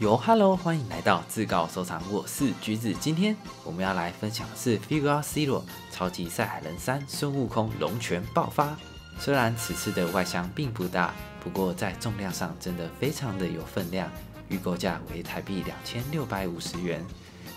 有，Hello，欢迎来到自告收藏，我是橘子。今天我们要来分享的是 Figure Zero 超级赛海人三孙悟空龙拳爆发。虽然此次的外箱并不大，不过在重量上真的非常的有分量，预购价为台币两千六百五十元，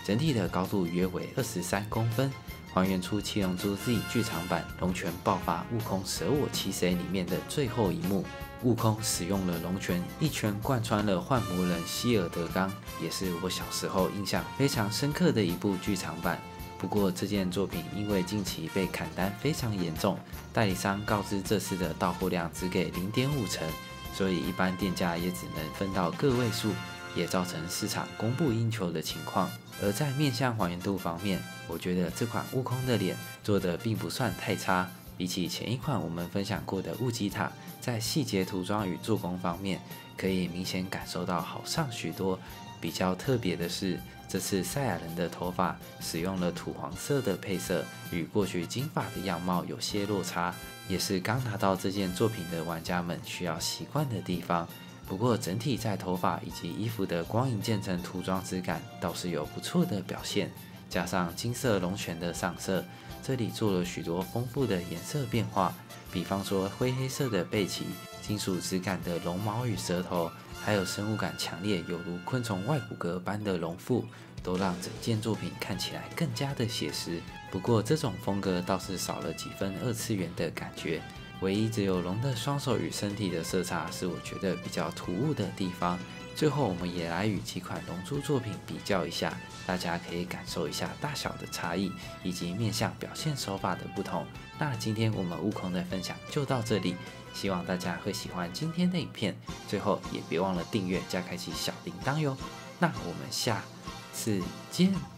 整体的高度约为二十三公分，还原出《七龙珠 Z 剧场版龙拳爆发悟空舍我其谁》里面的最后一幕。悟空使用了龙拳，一拳贯穿了幻魔人希尔德刚，也是我小时候印象非常深刻的一部剧场版。不过这件作品因为近期被砍单非常严重，代理商告知这次的到货量只给零点五成，所以一般店家也只能分到个位数，也造成市场供不应求的情况。而在面相还原度方面，我觉得这款悟空的脸做的并不算太差。比起前一款我们分享过的雾吉塔，在细节涂装与做工方面，可以明显感受到好上许多。比较特别的是，这次赛亚人的头发使用了土黄色的配色，与过去金发的样貌有些落差，也是刚拿到这件作品的玩家们需要习惯的地方。不过整体在头发以及衣服的光影渐层涂装质感倒是有不错的表现，加上金色龙泉的上色。这里做了许多丰富的颜色变化，比方说灰黑色的背鳍、金属质感的龙毛与舌头，还有生物感强烈犹如昆虫外骨骼般的龙腹，都让整件作品看起来更加的写实。不过这种风格倒是少了几分二次元的感觉，唯一只有龙的双手与身体的色差是我觉得比较突兀的地方。最后，我们也来与几款龙珠作品比较一下，大家可以感受一下大小的差异以及面向表现手法的不同。那今天我们悟空的分享就到这里，希望大家会喜欢今天的影片。最后也别忘了订阅加开启小铃铛哟。那我们下次见。